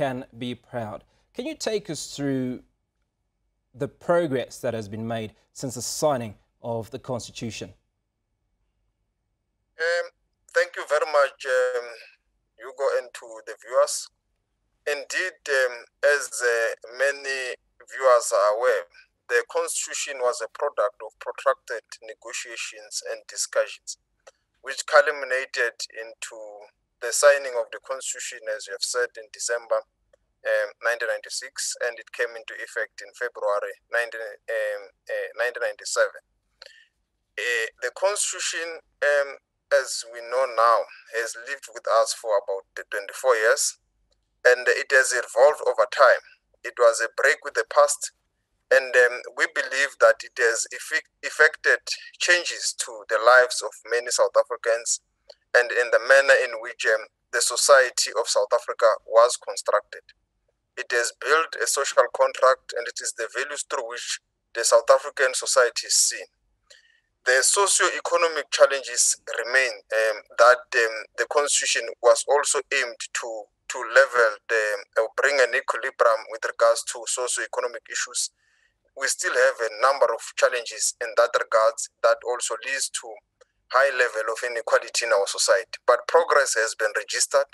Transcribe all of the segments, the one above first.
can be proud. Can you take us through the progress that has been made since the signing of the Constitution? Um, thank you very much, um, Hugo, and to the viewers. Indeed, um, as uh, many viewers are aware, the Constitution was a product of protracted negotiations and discussions, which culminated into the signing of the Constitution, as you have said, in December um, 1996, and it came into effect in February 19, um, uh, 1997. Uh, the Constitution, um, as we know now, has lived with us for about 24 years, and it has evolved over time. It was a break with the past and um, we believe that it has effect- effected changes to the lives of many South Africans and in the manner in which um, the society of South Africa was constructed. It has built a social contract and it is the values through which the South African society is seen. The socio-economic challenges remain um, that um, the constitution was also aimed to to level the uh, bring an equilibrium with regards to socio-economic issues we still have a number of challenges in that regard that also leads to high level of inequality in our society. But progress has been registered.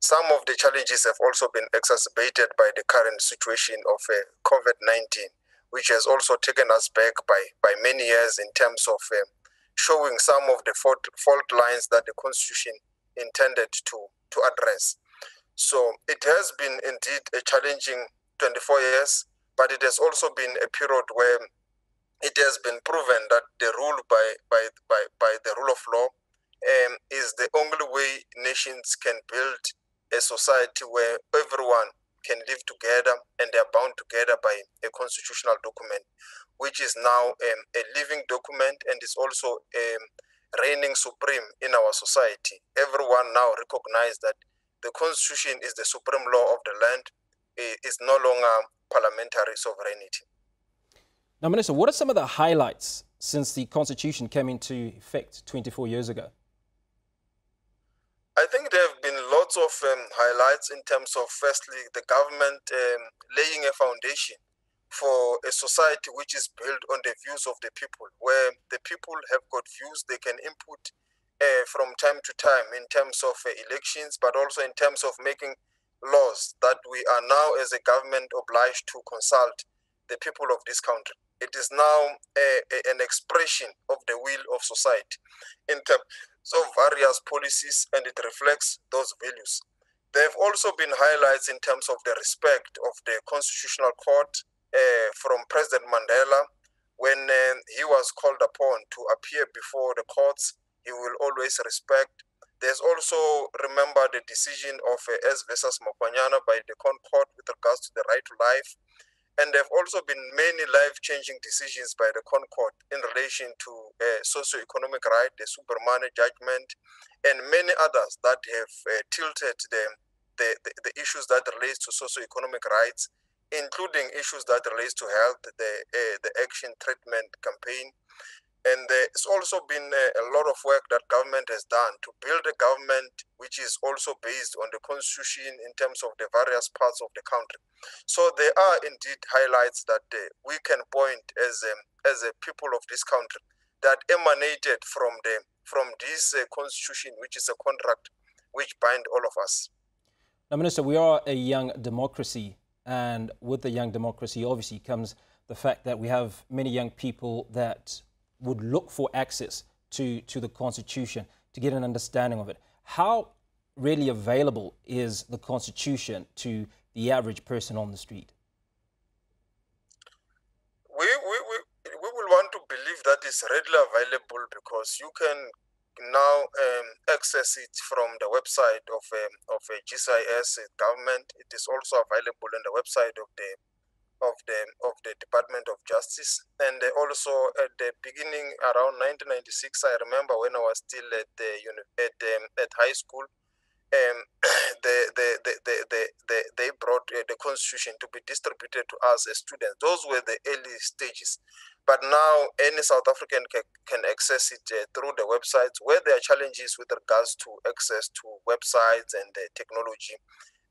Some of the challenges have also been exacerbated by the current situation of uh, COVID 19, which has also taken us back by, by many years in terms of uh, showing some of the fault, fault lines that the Constitution intended to, to address. So it has been indeed a challenging 24 years but it has also been a period where it has been proven that the rule by by by, by the rule of law um, is the only way nations can build a society where everyone can live together and they are bound together by a constitutional document, which is now um, a living document and is also um, reigning supreme in our society. Everyone now recognizes that the constitution is the supreme law of the land. It is no longer parliamentary sovereignty. Now, Minister, what are some of the highlights since the Constitution came into effect 24 years ago? I think there have been lots of um, highlights in terms of, firstly, the government um, laying a foundation for a society which is built on the views of the people, where the people have got views they can input uh, from time to time in terms of uh, elections, but also in terms of making laws that we are now, as a government, obliged to consult the people of this country. It is now a, a, an expression of the will of society in terms of various policies, and it reflects those values. There have also been highlights in terms of the respect of the Constitutional Court uh, from President Mandela. When uh, he was called upon to appear before the courts, he will always respect there's also, remember, the decision of uh, S versus Makwanyane by the Court with regards to the right to life. And there have also been many life changing decisions by the ConCourt in relation to uh, socio-economic right, the Soobramoney judgment, and many others that have uh, tilted the, the, the, the, issues that relate to socio-economic rights, including issues that relate to health, the, uh, the action treatment campaign, and there's also been a, lot of work that government has done to build a government which is also based on the constitution in terms of the various parts of the country. So there are indeed highlights that uh, we can point as a, as a people of this country that emanated from the from this uh, constitution, which is a contract which bind all of us. Now, Minister, we are a young democracy, and with the young democracy, obviously comes the fact that we have many young people that would look for access to, to the Constitution to get an understanding of it. How really available is the Constitution to the average person on the street? We, we, we, we will want to believe that it's readily available because you can now um, access it from the website of um, of a GCIS government. It is also available on the website of the of the of the Department of Justice, and also at the beginning around 1996, I remember when I was still at the at um, at high school, um, the, the, the, the, the, the, they brought uh, the constitution to be distributed to us as students. Those were the early stages. But now any South African can, can access it uh, through the websites where there are challenges with regards to access to websites and uh, technology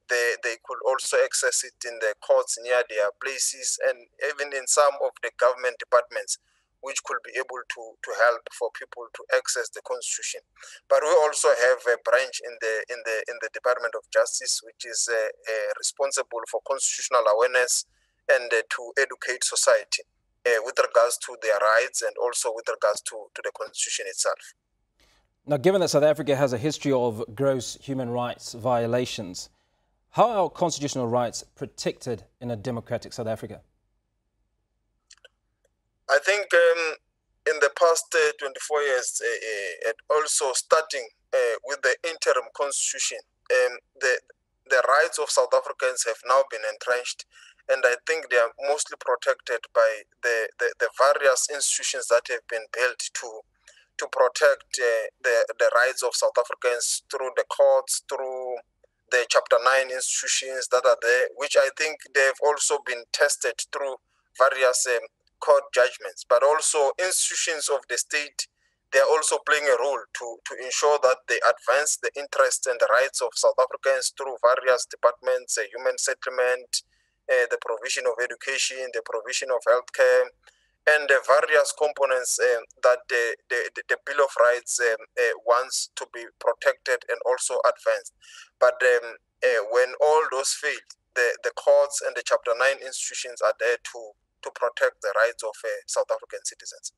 they, they could also access it in the courts near their places and even in some of the government departments which could be able to, to help for people to access the constitution. But we also have a branch in the in the in the Department of Justice which is uh, uh, responsible for constitutional awareness and uh, to educate society uh, with regards to their rights and also with regards to, to the constitution itself. Now, given that South Africa has a history of gross human rights violations, how are constitutional rights protected in a democratic South Africa? I think um, in the past uh, 24 years, uh, uh, and also starting uh, with the interim constitution, um, the the rights of South Africans have now been entrenched, and I think they are mostly protected by the, the, the various institutions that have been built to to protect uh, the the rights of South Africans through the courts, through the Chapter Nine institutions that are there, which I think they've also been tested through various um, court judgments, but also institutions of the state. They are also playing a role to, to ensure that they advance the interests and the rights of South Africans through various departments, uh, human settlement, uh, the provision of education, the provision of healthcare, and the various components um, that the, the, the, Bill of Rights um, uh, wants to be protected and also advanced. But um, uh, when all those fail, the, the courts and the Chapter 9 institutions are there to, to protect the rights of uh, South African citizens.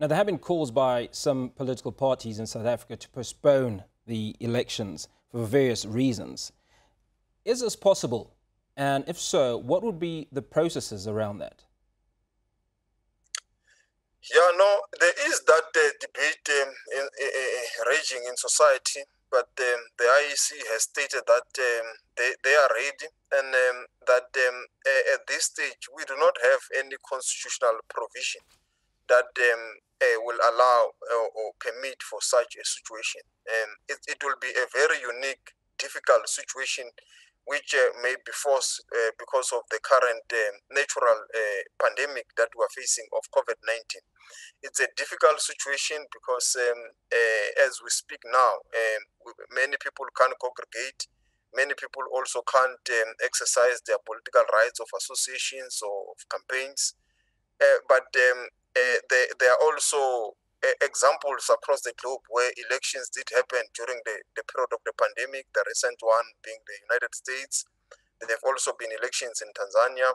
Now, there have been calls by some political parties in South Africa to postpone the elections for various reasons. Is this possible? And if so, what would be the processes around that? Yeah, no, there is that uh, debate um, in, uh, raging in society, but um, the IEC has stated that um, they, they are ready and um, that um, at this stage we do not have any constitutional provision that um, uh, will allow uh, or permit for such a situation. And it, it will be a very unique, difficult situation which uh, may be forced uh, because of the current um, natural uh, pandemic that we are facing of COVID 19. It's a difficult situation because, um, uh, as we speak now, um, many people can't congregate. Many people also can't um, exercise their political rights of associations or of campaigns. Uh, but um, uh, there, there are also examples across the globe where elections did happen during the, the period of the pandemic, the recent one being the United States. There have also been elections in Tanzania.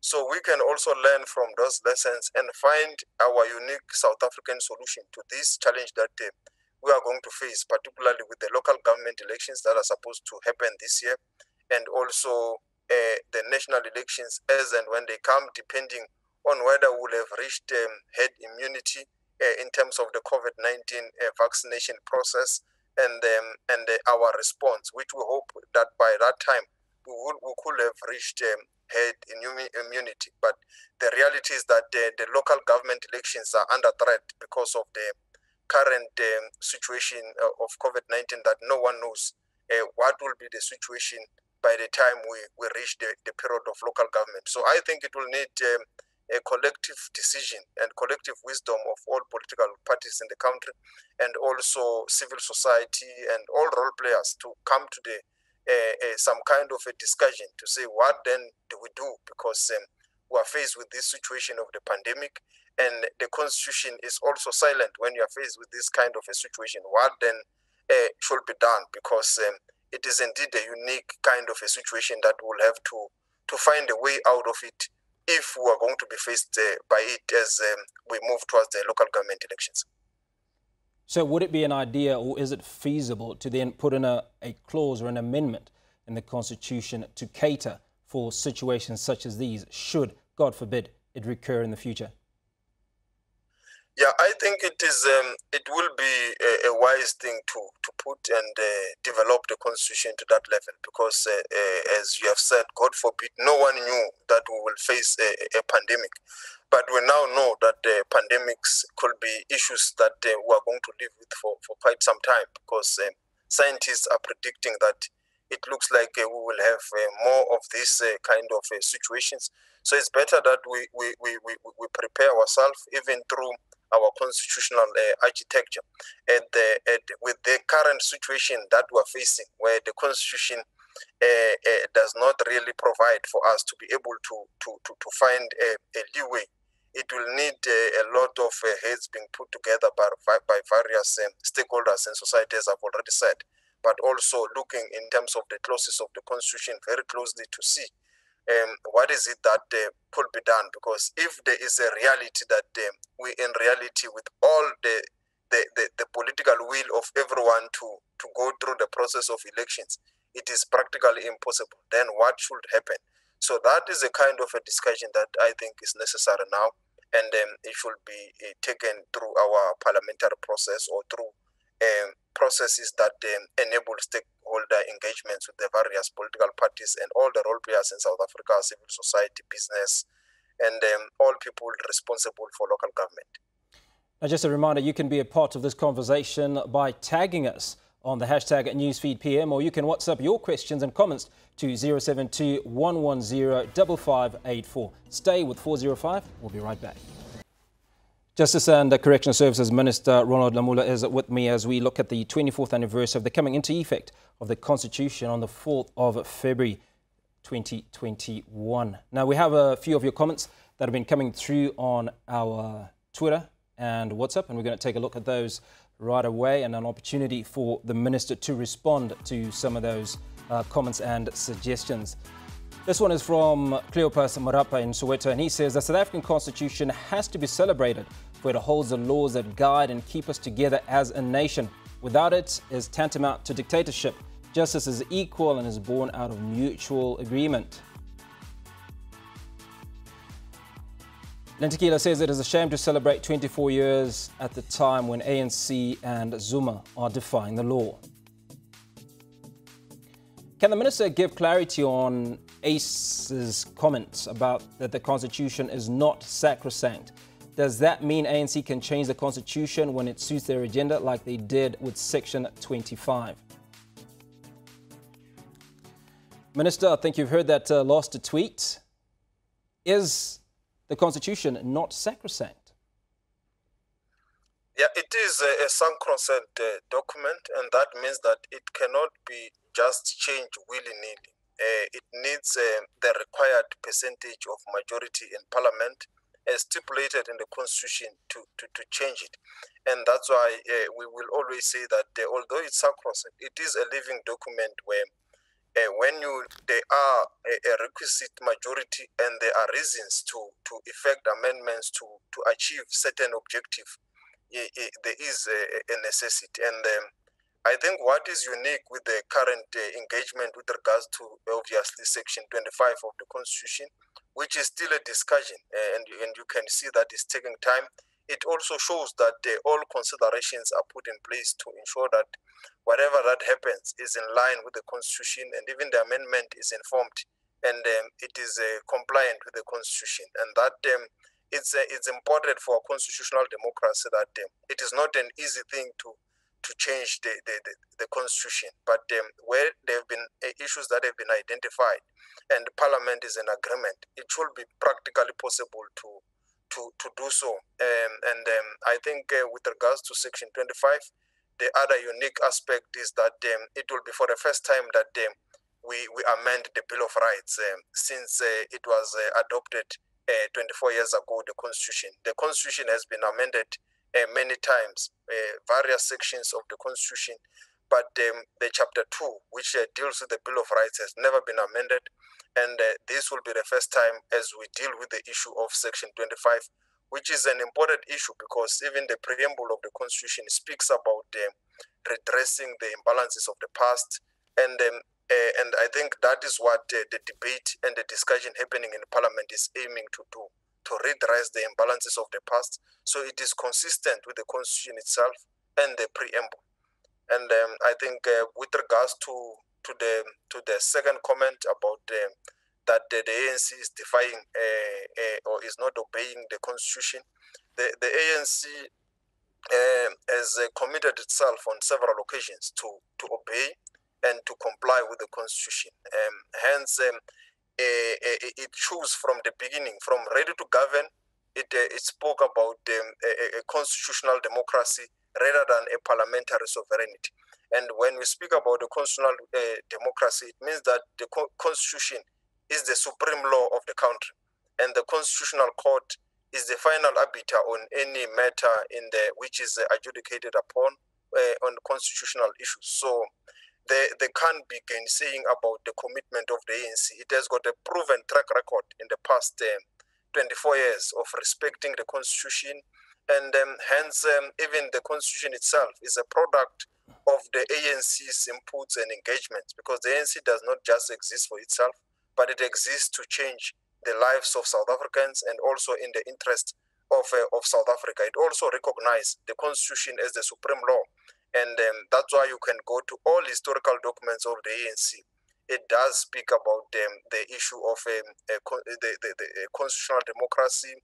So we can also learn from those lessons and find our unique South African solution to this challenge that uh, we are going to face, particularly with the local government elections that are supposed to happen this year, and also uh, the national elections as and when they come, depending on whether we'll have reached um, herd immunity in terms of the COVID 19 uh, vaccination process and, um, and uh, our response, which we hope that by that time we, will, we could have reached um, herd immunity. But the reality is that the, the local government elections are under threat because of the current um, situation of COVID 19 that no one knows uh, what will be the situation by the time we, we reach the, the period of local government. So I think it will need um, a collective decision and collective wisdom of all political parties in the country and also civil society and all role players to come to the uh, uh, some kind of a discussion to say what then do we do? Because um, we are faced with this situation of the pandemic and the constitution is also silent when you are faced with this kind of a situation. What then uh, should be done? Because um, it is indeed a unique kind of a situation that we'll have to to find a way out of it if we are going to be faced uh, by it as um, we move towards the local government elections. So, would it be an idea or is it feasible to then put in a, a clause or an amendment in the Constitution to cater for situations such as these, should, God forbid, it recur in the future? Yeah, I think it is. Um, it will be a, a, wise thing to to put and uh, develop the constitution to that level because, uh, uh, as you have said, God forbid, no one knew that we will face a, a pandemic, but we now know that uh, pandemics could be issues that uh, we are going to live with for, for quite some time because um, scientists are predicting that it looks like uh, we will have more of these kind of situations. So it's better that we we, we, we, we prepare ourselves even through our constitutional uh, architecture. And, the, and with the current situation that we're facing, where the constitution uh, uh, does not really provide for us to be able to to to, to find a, a leeway. It will need a lot of heads being put together by by various um, stakeholders and societies. I've already said, but also looking in terms of the clauses of the constitution very closely to see um, what is it that uh, could be done? Because if there is a reality that uh, we, in reality, with all the, the, the, the, political will of everyone to, to go through the process of elections, it is practically impossible. Then what should happen? So that is a kind of a discussion that I think is necessary now, and um, it should be uh, taken through our parliamentary process or through um, processes that um, enable stakeholder engagements with the various political parties and all the role players in South Africa, civil society, business, and um, all people responsible for local government. Now, just a reminder, you can be a part of this conversation by tagging us on the hashtag NewsFeedPM, or you can WhatsApp your questions and comments to 072 110 5584. Stay with 405. We'll be right back. Justice and Correctional Services Minister Ronald Lamola is with me as we look at the 24th anniversary of the coming into effect of the Constitution on the 4th of February 2021. Now, we have a few of your comments that have been coming through on our Twitter and WhatsApp, and we're going to take a look at those right away and an opportunity for the Minister to respond to some of those uh, comments and suggestions. This one is from Cleopas Marapa in Soweto, and he says the South African Constitution has to be celebrated for it holds the laws that guide and keep us together as a nation. Without it is tantamount to dictatorship. Justice is equal and is born out of mutual agreement. Lentikila says it is a shame to celebrate 24 years at the time when ANC and Zuma are defying the law. Can the minister give clarity on Ace's comments about that the constitution is not sacrosanct? Does that mean ANC can change the constitution when it suits their agenda like they did with Section 25? Minister, I think you've heard that uh, last tweet. Is the constitution not sacrosanct? Yeah, it is a, a sacrosanct uh, document, and that means that it cannot be just changed willy nilly. Uh, it needs uh, the required percentage of majority in parliament stipulated in the constitution to, to, to change it. And that's why uh, we will always say that uh, although it's sacrosanct, it is a living document where uh, when you there are a, a, requisite majority and there are reasons to, to effect amendments to, to achieve certain objective, it, it, there is a, a necessity. And um, I think what is unique with the current engagement with regards to obviously Section 25 of the Constitution, which is still a discussion, uh, and, and you can see that it's taking time. It also shows that uh, all considerations are put in place to ensure that whatever that happens is in line with the Constitution, and even the amendment is informed and um, it is uh, compliant with the Constitution. And that um, it's, uh, it's important for a constitutional democracy that um, it is not an easy thing to to change the, the, the, the constitution. But um, where there have been uh, issues that have been identified and Parliament is in agreement, it should be practically possible to to, to do so. Um, and um, I think uh, with regards to Section 25, the other unique aspect is that um, it will be for the first time that um, we, we amend the Bill of Rights um, since uh, it was uh, adopted uh, 24 years ago, the Constitution. The Constitution has been amended many times, uh, various sections of the Constitution. But um, the chapter two, which uh, deals with the Bill of Rights, has never been amended. And this will be the first time as we deal with the issue of Section 25, which is an important issue because even the preamble of the Constitution speaks about uh, redressing the imbalances of the past. And um, uh, and I think that is what uh, the debate and the discussion happening in Parliament is aiming to do to redress the imbalances of the past. So it is consistent with the constitution itself and the preamble. And um, I think uh, with regards to to the to the second comment about um, that the, the, ANC is defying uh, uh, or is not obeying the constitution, the the ANC um, has uh, committed itself on several occasions to to obey and to comply with the constitution. Um, hence, um, it chose from the beginning, from ready to govern, it, uh, it spoke about um, a, a, constitutional democracy rather than a parliamentary sovereignty. And when we speak about the constitutional uh, democracy, it means that the co- constitution is the supreme law of the country, and the constitutional court is the final arbiter on any matter in the which is adjudicated upon uh, on constitutional issues. So they, can't be gainsaying about the commitment of the ANC. It has got a proven track record in the past uh, 24 years of respecting the constitution, and um, hence um, even the constitution itself is a product of the ANC's inputs and engagements because the ANC does not just exist for itself, but it exists to change the lives of South Africans and also in the interest of, uh, of South Africa. It also recognizes the constitution as the supreme law. And um, that's why you can go to all historical documents of the ANC. It does speak about um, the issue of um, the, the, the, constitutional democracy.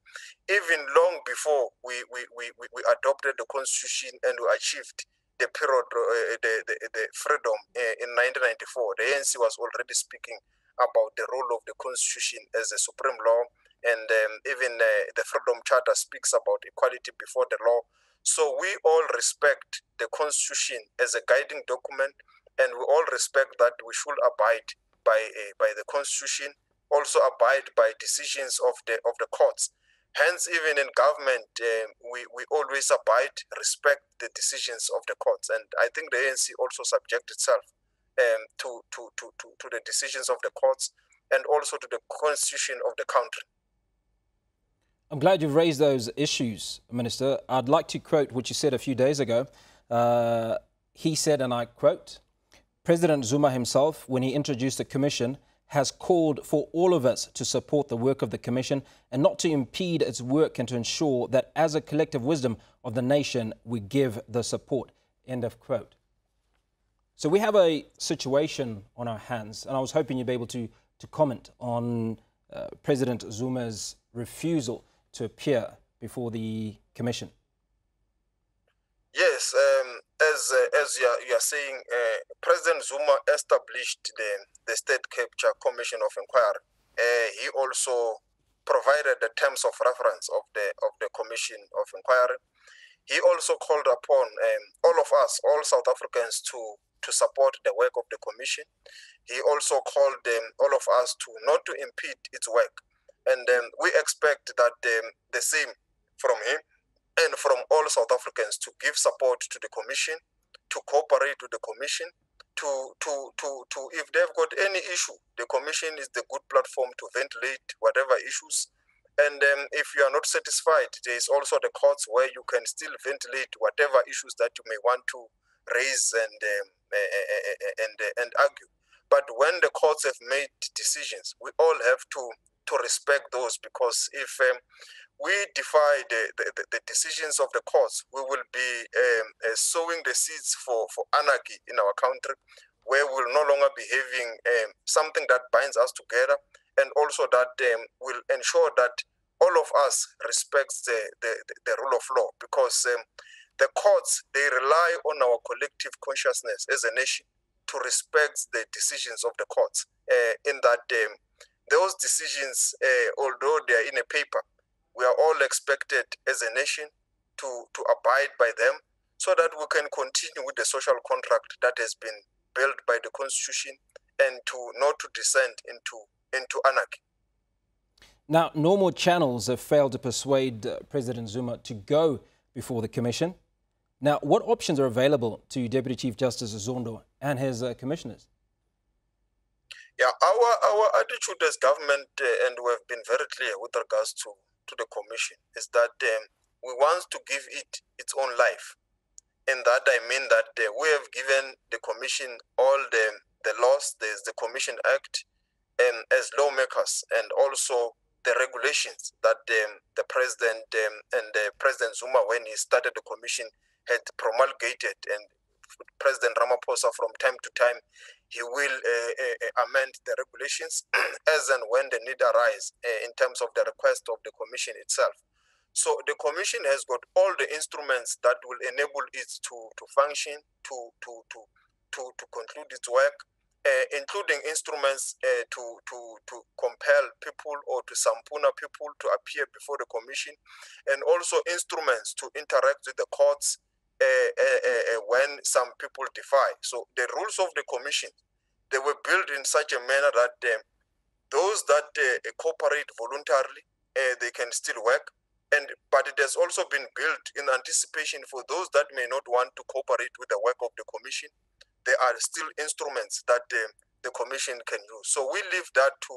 Even long before we, we, we, we adopted the constitution and we achieved the period, uh, the, the, the freedom uh, in 1994, the ANC was already speaking about the role of the constitution as a supreme law. And um, even uh, the Freedom Charter speaks about equality before the law. So we all respect the constitution as a guiding document, and we all respect that we should abide by uh, by the constitution, also abide by decisions of the of the courts. Hence, even in government, um, we, we always abide, respect the decisions of the courts. And I think the ANC also subject itself um, to, to, to, to, to the decisions of the courts and also to the constitution of the country. I'm glad you've raised those issues, Minister. I'd like to quote what you said a few days ago. Uh, he said, and I quote, President Zuma himself, when he introduced the commission, has called for all of us to support the work of the Commission and not to impede its work and to ensure that as a collective wisdom of the nation, we give the support. End of quote. So we have a situation on our hands, and I was hoping you'd be able to, to comment on uh, President Zuma's refusal to appear before the Commission. Yes, um, as uh, as you are, you are saying, uh, President Zuma established the, the State Capture Commission of Inquiry. Uh, he also provided the terms of reference of the of the Commission of Inquiry. He also called upon um, all of us, all South Africans, to to support the work of the Commission. He also called um, all of us to not to impede its work, and um, we expect that um, the same from him and from all South Africans to give support to the Commission, to cooperate with the Commission, to, to, to, to if they've got any issue, the Commission is the good platform to ventilate whatever issues. And um, if you are not satisfied, there is also the courts where you can still ventilate whatever issues that you may want to raise and um, and and argue. But when the courts have made decisions, we all have to to respect those because if um, we defy the, the, the, decisions of the courts, we will be um, uh, sowing the seeds for, for anarchy in our country, where we'll no longer be having um, something that binds us together, and also that um, will ensure that all of us respects the, the, the rule of law, because um, the courts they rely on our collective consciousness as a nation to respect the decisions of the courts. Uh, in that um, those decisions, uh, although they are in a paper, we are all expected as a nation to, to abide by them so that we can continue with the social contract that has been built by the constitution and to not to descend into into anarchy. Now, normal channels have failed to persuade uh, President Zuma to go before the commission. Now, what options are available to Deputy Chief Justice Zondo and his uh, commissioners? Yeah, our our attitude as government, uh, and we have been very clear with regards to to the commission is that um, we want to give it its own life. And that I mean that uh, we have given the commission all the, the laws, there's the Commission Act, and as lawmakers, and also the regulations that um, the president um, and uh, President Zuma, when he started the commission, had promulgated, and President Ramaphosa, from time to time, he will uh, uh, amend the regulations as and when the need arise uh, in terms of the request of the commission itself. So the commission has got all the instruments that will enable it to, to function, to, to, to, to, to conclude its work, uh, including instruments uh, to, to, to compel people or to subpoena people to appear before the commission, and also instruments to interact with the courts uh, when some people defy. So the rules of the commission, they were built in such a manner that um, those that uh, cooperate voluntarily, uh, they can still work. And but it has also been built in anticipation for those that may not want to cooperate with the work of the commission. There are still instruments that um, the commission can use. So we leave that to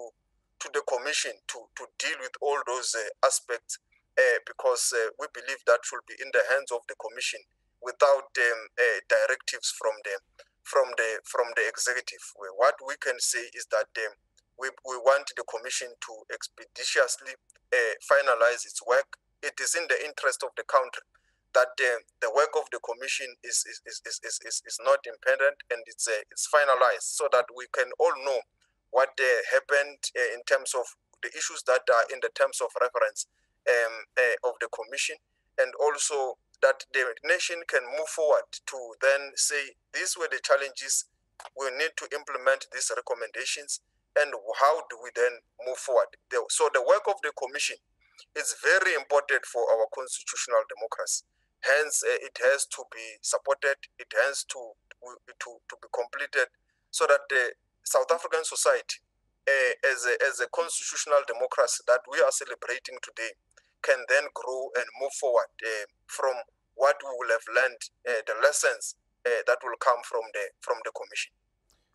to the commission to to deal with all those uh, aspects uh, because uh, we believe that should be in the hands of the commission without um, uh, directives from the from the from the executive. What we can say is that um, we, we want the commission to expeditiously uh, finalize its work. It is in the interest of the country that uh, the work of the commission is is, is, is, is, is not impeded and it's uh, it's finalized so that we can all know what uh, happened uh, in terms of the issues that are in the terms of reference um, uh, of the commission and also that the nation can move forward to then say these were the challenges we need to implement these recommendations and how do we then move forward? So the work of the commission is very important for our constitutional democracy. Hence, uh, it has to be supported. It has to, to to be completed, so that the South African society, uh, as a, as a constitutional democracy that we are celebrating today, can then grow and move forward uh, from what we will have learned, the lessons that will come from the from the commission.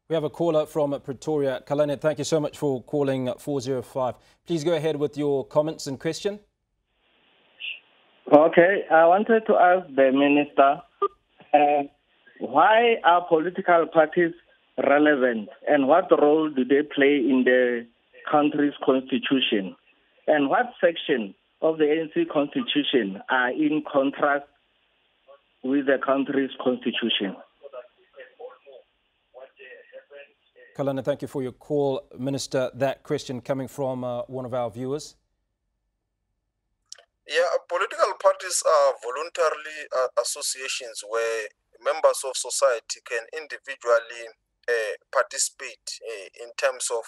We have a caller from Pretoria. Kalane, thank you so much for calling 405. Please go ahead with your comments and question. Okay, I wanted to ask the minister uh, why are political parties relevant and what role do they play in the country's constitution? And what section of the ANC constitution are in contrast with the country's constitution? Kalana, thank you for your call. Minister, that question coming from uh, one of our viewers. Yeah, political parties are voluntarily uh, associations where members of society can individually uh, participate uh, in terms of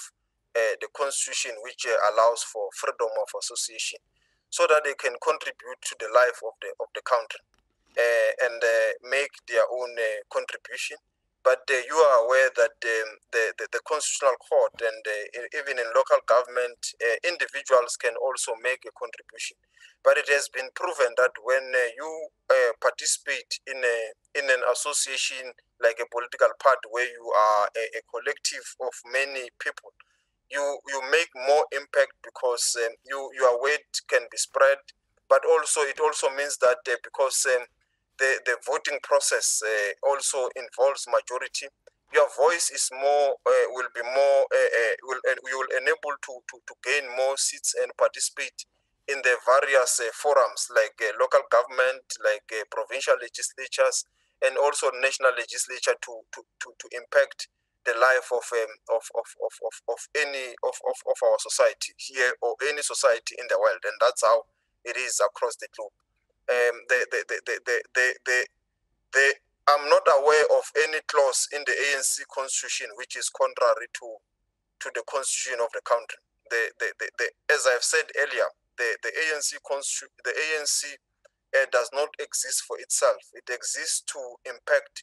uh, the constitution, which uh, allows for freedom of association, so that they can contribute to the life of the of the country eh, and eh, make their own eh, contribution but you are aware that um, the, the, the, Constitutional Court and even in local government, individuals can also make a contribution. But it has been proven that when you participate in, a, in an association like a political party where you are a, a collective of many people, you, you make more impact because um, you, your weight can be spread. But also, it also means that uh, because um, the, the voting process uh, also involves majority, your voice is more uh, will be more uh, uh will uh, you will enable to, to to gain more seats and participate in the various forums like local government, like provincial legislatures, and also national legislature to to to, to impact the life of, um, of, of, of, of, of any of, of, of our society here or any society in the world and that's how it is across the globe um, the, the, the, the, the, the, the, the, I'm not aware of any clause in the ANC constitution which is contrary to, to the constitution of the country. The, the, the, the, as I've said earlier, the, the ANC, constitu- the ANC uh, does not exist for itself. It exists to impact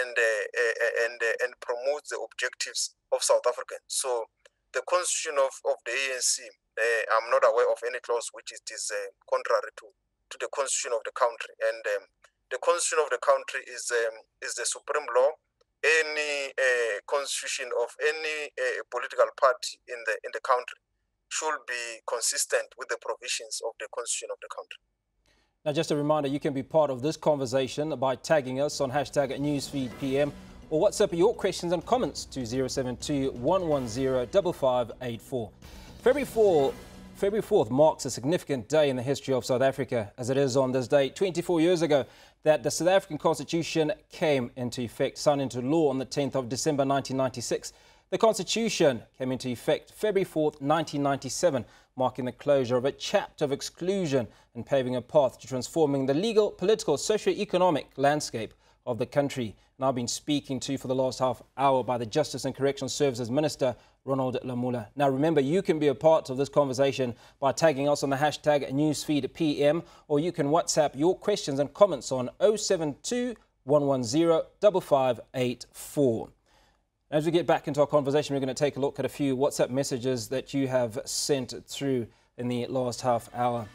and, uh, uh, and, uh, and promote the objectives of South Africans. So the constitution of, of the ANC, I'm not aware of any clause which is contrary to to the constitution of the country. And um, the constitution of the country is um, is the supreme law. Any uh, constitution of any uh, political party in the in the country should be consistent with the provisions of the constitution of the country. Now, just a reminder, you can be part of this conversation by tagging us on hashtag NewsFeedPM or WhatsApp your questions and comments to 072 110 5584. February 4 February 4th marks a significant day in the history of South Africa, as it is on this day 24 years ago that the South African Constitution came into effect, signed into law on the 10th of December 1996. The Constitution came into effect February 4th, 1997, marking the closure of a chapter of exclusion and paving a path to transforming the legal, political, socio-economic landscape of the country. And I've been speaking to for the last half hour by the Justice and Correctional Services Minister, Ronald Lamola. Now, remember, you can be a part of this conversation by tagging us on the hashtag NewsFeedPM, or you can WhatsApp your questions and comments on 072 110 5584. As we get back into our conversation, we're going to take a look at a few WhatsApp messages that you have sent through in the last half hour.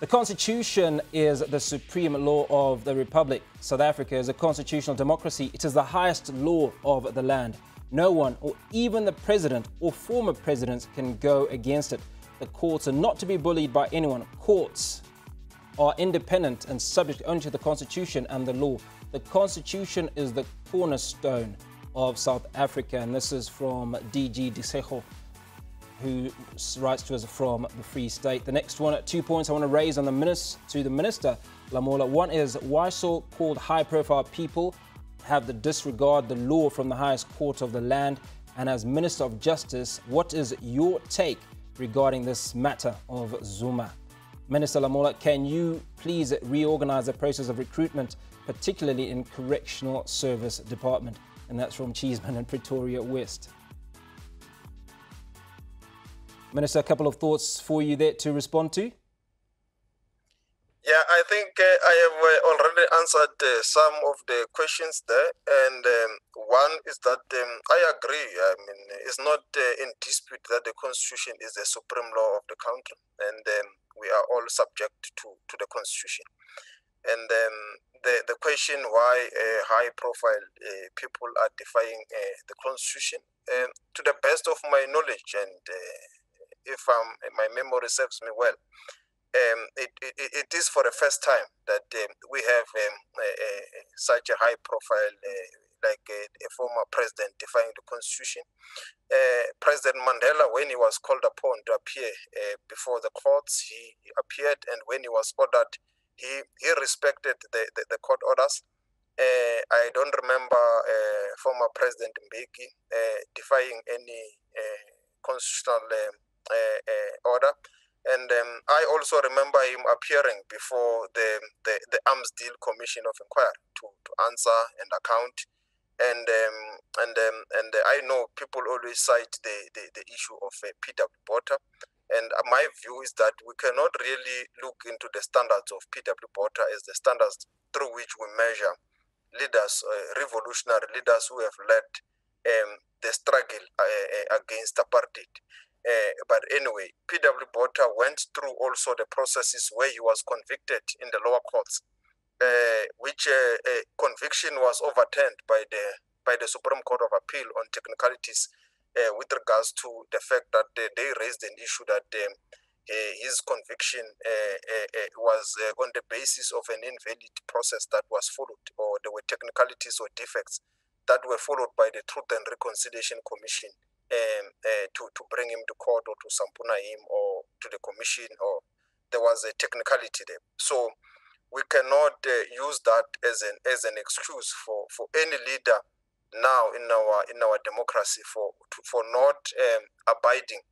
The Constitution is the supreme law of the Republic. South Africa is a constitutional democracy. It is the highest law of the land. No one, or even the president or former presidents, can go against it. The courts are not to be bullied by anyone. Courts are independent and subject only to the Constitution and the law. The Constitution is the cornerstone of South Africa. And this is from DG Disejo, who writes to us from the Free State. The next one, two points I want to raise on the minister, to the Minister Lamola. One is why so-called high-profile people have to disregard the law from the highest court of the land? And as Minister of Justice, what is your take regarding this matter of Zuma? Minister Lamola, can you please reorganize the process of recruitment, particularly in Correctional Service Department? And that's from Cheeseman and Pretoria West. Minister, a couple of thoughts for you there to respond to. Yeah, I think uh, I have uh, already answered uh, some of the questions there. And um, one is that um, I agree. I mean, it's not uh, in dispute that the Constitution is the supreme law of the country. And um, we are all subject to, to the Constitution. And um, the, the question why uh, high profile uh, people are defying uh, the constitution, to the best of my knowledge, and uh, if um, my memory serves me well, um, it, it, it is for the first time that um, we have um, such a high profile uh, like a, a, former president defying the constitution. Uh, president Mandela, when he was called upon to appear before the courts, he appeared, and when he was ordered he he respected the, the, the court orders. Uh, I don't remember uh, former President Mbeki uh, defying any uh, constitutional um, uh, uh, order. And um, I also remember him appearing before the, the, the Arms Deal Commission of Inquiry to, to answer and account. And um, and um, and I know people always cite the, the, the issue of Peter Botha and my view is that we cannot really look into the standards of PW Botha as the standards through which we measure leaders, uh, revolutionary leaders who have led um, the struggle uh, uh against apartheid. Uh, but anyway, PW Botha went through also the processes where he was convicted in the lower courts, uh, which uh, conviction was overturned by the by the Supreme Court of Appeal on technicalities uh, with regards to the fact that they, raised an issue that um, uh, his conviction uh, uh, uh was uh, on the basis of an invalid process that was followed, or there were technicalities or defects that were followed by the Truth and Reconciliation Commission um, to, to bring him to court or to subpoena him or to the commission, or there was a technicality there. So we cannot use that as an as an excuse for, for any leader now in our in our democracy for for not um, abiding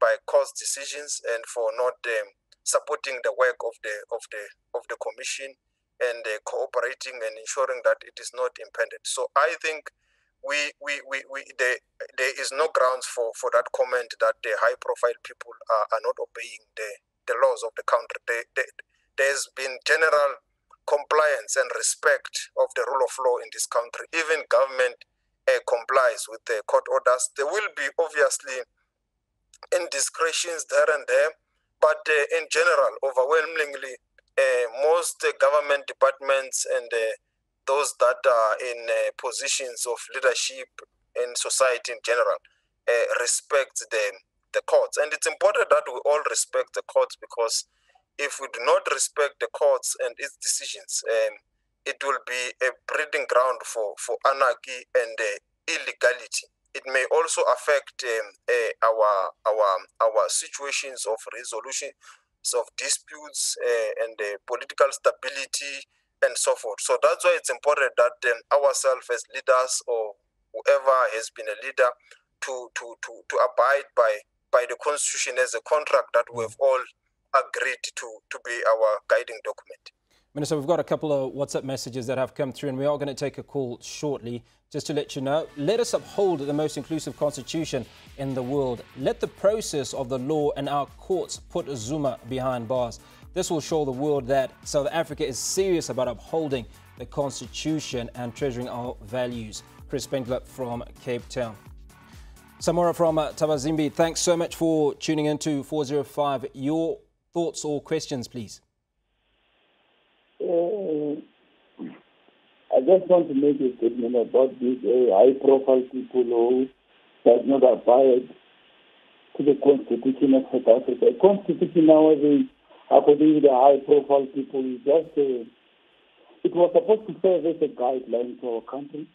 by court decisions and for not um, supporting the work of the of the of the commission and uh, cooperating and ensuring that it is not impeded. So I think we we, we, we there, there is no grounds for, for that comment that the high profile people are, are not obeying the, the laws of the country. They, they, there's been general compliance and respect of the rule of law in this country. Even government uh, complies with the court orders. There will be obviously indiscretions there and there, but uh, in general, overwhelmingly, uh, most government departments and uh, those that are in uh, positions of leadership in society in general uh, respect the, the courts. And it's important that we all respect the courts because if we do not respect the courts and its decisions, um, it will be a breeding ground for, for anarchy and uh, illegality. It may also affect um, uh, our our our situations of resolution of disputes uh, and uh, political stability and so forth. So that's why it's important that um, ourselves as leaders or whoever has been a leader to to to to abide by by the constitution as a contract that we've all agreed to to be our guiding document. Minister, we've got a couple of WhatsApp messages that have come through, and we are going to take a call shortly. Just to let you know, let us uphold the most inclusive constitution in the world. Let the process of the law and our courts put Zuma behind bars. This will show the world that South Africa is serious about upholding the constitution and treasuring our values. Chris Benkler from Cape Town. Samora from uh, Thabazimbi, thanks so much for tuning in to 405. Your thoughts or questions, please. Uh, I just want to make a statement about these uh, high-profile people who does not abide to the Constitution of South Africa. The Constitution nowadays, according to the high-profile people, is just a, it was supposed to serve as a guideline to our country,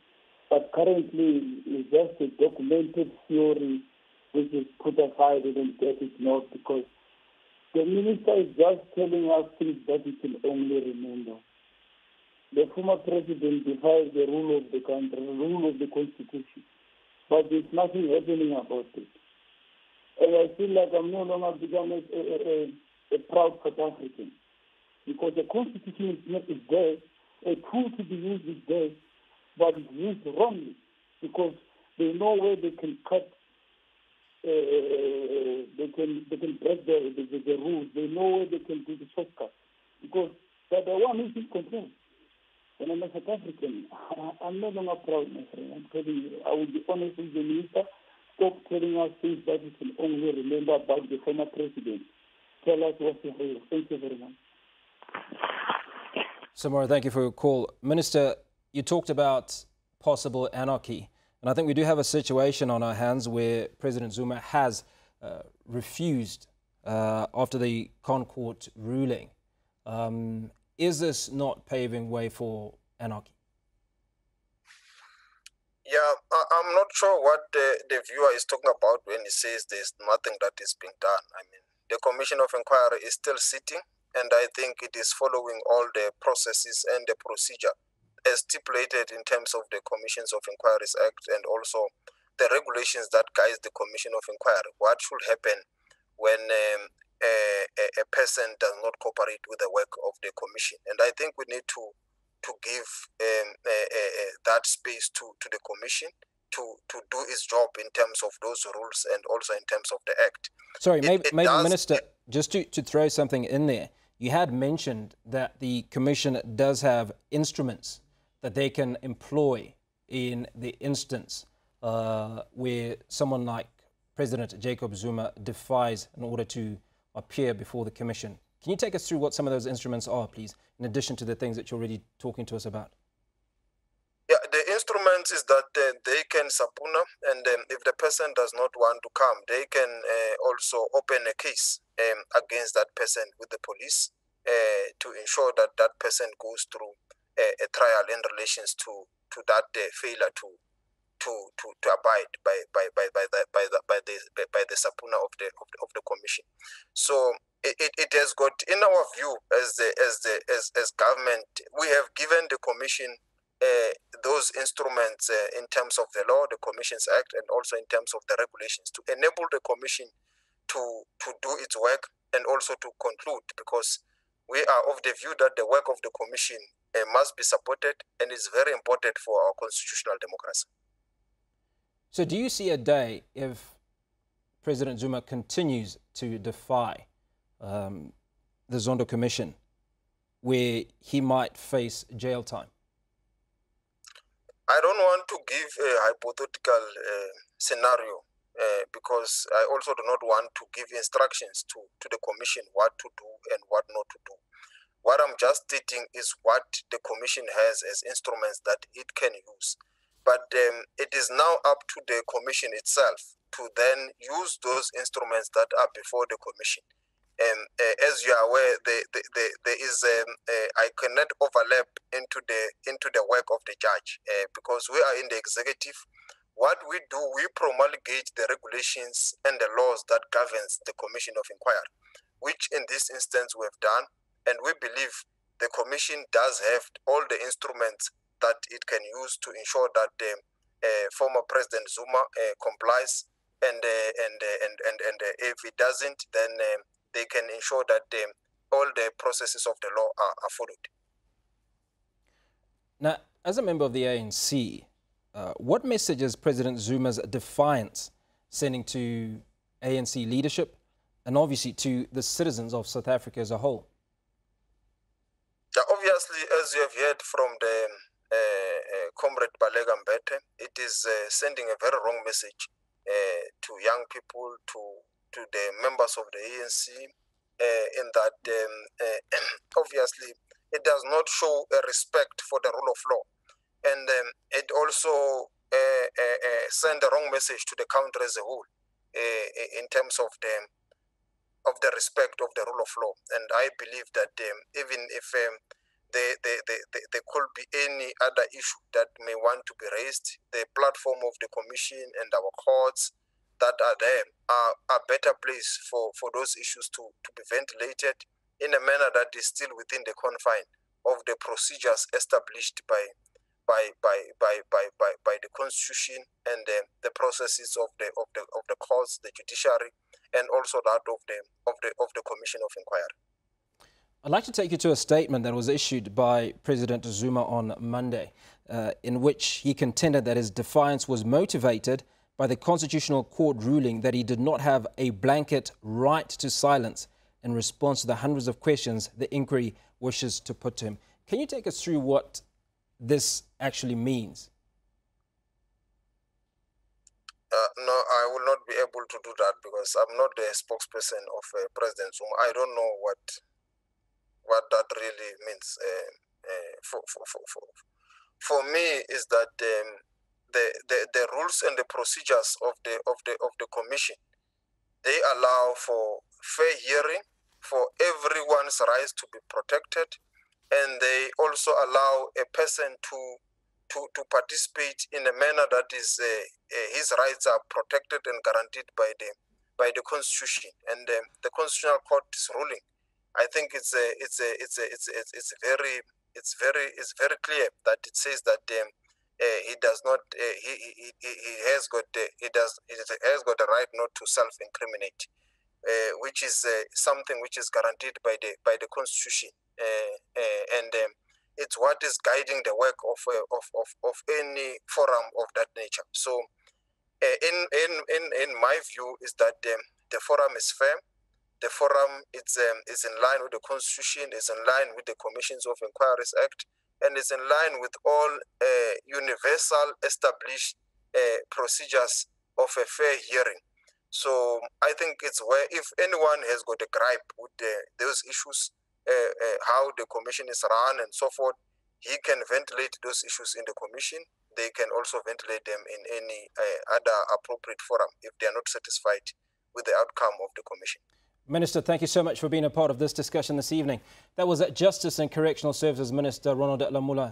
but currently it's just a documented theory which is put aside and get ignored because the minister is just telling us things that we can only remember. The former president defies the rule of the country, the rule of the constitution, but there's nothing happening about it. And I feel like I'm no longer become a, a, a, a proud South African because the constitution is, not, there, a tool to be used is there, but it's used wrongly because they know where they can cut uh, they can they can break the, the, the, rules. They know where they can do the shortcut because they're the one who's in control. And I'm a South African. I, am no longer proud, my friend. I'm telling you. I will be honest with the minister. Stop telling us things that we can only remember about the former president. Tell us what's the real. Thank you very much. Samora, thank you for your call. Minister, you talked about possible anarchy. And I think we do have a situation on our hands where President Zuma has uh, refused uh, after the ConCourt ruling. Um, is this not paving way for anarchy? Yeah, I'm not sure what the, the viewer is talking about when he says there's nothing that is being done. I mean, the Commission of Inquiry is still sitting, and I think it is following all the processes and the procedure as stipulated in terms of the Commissions of Inquiries Act and also the regulations that guide the Commission of Inquiry. What should happen when um, a, a, person does not cooperate with the work of the Commission? And I think we need to to give um, that space to, to the Commission to, to do its job in terms of those rules and also in terms of the Act. Sorry, it, maybe, it maybe does, Minister, it, just to, to throw something in there, you had mentioned that the Commission does have instruments that they can employ in the instance uh, where someone like President Jacob Zuma defies in order to appear before the commission. Can you take us through what some of those instruments are, please, in addition to the things that you're already talking to us about? Yeah, the instruments is that uh, they can subpoena, and um, if the person does not want to come, they can uh, also open a case um, against that person with the police uh, to ensure that that person goes through a, a trial in relations to to that uh, failure to to to to abide by by by by the by the by the by the subpoena of the of the, of the commission. So it, it, it has got in our view as the as the as as government we have given the commission uh, those instruments uh, in terms of the law, the Commissions Act, and also in terms of the regulations to enable the commission to to do its work and also to conclude because we are of the view that the work of the commission uh, must be supported and is very important for our constitutional democracy. So, do you see a day if President Zuma continues to defy um, the Zondo Commission where he might face jail time? I don't want to give a hypothetical uh, scenario uh, because I also do not want to give instructions to, to the commission what to do and what not to do. What I'm just stating is what the Commission has as instruments that it can use. But um, it is now up to the Commission itself to then use those instruments that are before the Commission. And uh, as you are aware, the, the, the, there is um, uh, I cannot overlap into the into the work of the judge uh, because we are in the executive. What we do, we promulgate the regulations and the laws that governs the Commission of Inquiry, which in this instance we have done and we believe the Commission does have all the instruments that it can use to ensure that the uh, former President Zuma uh, complies. And, uh, and, uh, and, and, and uh, if it doesn't, then um, they can ensure that all the processes of the law are, are followed. Now, as a member of the ANC, uh, what message is President Zuma's defiance sending to ANC leadership and obviously to the citizens of South Africa as a whole? Yeah, obviously, as you have heard from the uh, uh, comrade Baleka Mbete, it is uh, sending a very wrong message uh, to young people, to to the members of the ANC, in that um, obviously it does not show a respect for the rule of law, and um, it also send the wrong message to the country as a whole in terms of the of the respect of the rule of law. And I believe that um, even if um, there, could be any other issue that may want to be raised, the platform of the commission and our courts that are there are a better place for, for those issues to, to be ventilated in a manner that is still within the confine of the procedures established by by by by by by, by the constitution and the, the processes of the of the of the courts, the judiciary, and also that of the of the of the commission of inquiry. I'd like to take you to a statement that was issued by President Zuma on Monday, uh, in which he contended that his defiance was motivated by the Constitutional Court ruling that he did not have a blanket right to silence in response to the hundreds of questions the inquiry wishes to put to him. Can you take us through what this actually means? Uh, no, I will not be able to do that because I'm not the spokesperson of uh, President Zuma. I don't know what what that really means. Uh, uh for, for, for, for, for me, is that um, the, the the rules and the procedures of the of the of the commission they allow for fair hearing, for everyone's rights to be protected, and they also allow a person to to, to participate in a manner that is uh, uh, his rights are protected and guaranteed by the by the constitution. And um, the constitutional court's ruling. I think it's a it's a it's a it's a, it's, very it's very it's very clear that it says that um, uh, he does not uh, he, he, he has got uh, he does he has got the right not to self incriminate which is uh, something which is guaranteed by the by the constitution and um, it's what is guiding the work of, uh, of, of, of any forum of that nature. So, uh, in, in, in, in my view, is that um, the forum is fair The forum is, um, is in line with the Constitution, is in line with the Commissions of Inquiries Act, and is in line with all uh, universal established uh, procedures of a fair hearing. So I think it's where if anyone has got a gripe with the, those issues, uh, uh, how the commission is run and so forth, he can ventilate those issues in the commission. They can also ventilate them in any uh, other appropriate forum if they are not satisfied with the outcome of the commission. Minister, thank you so much for being a part of this discussion this evening. That was at Justice and Correctional Services Minister Ronald Lamola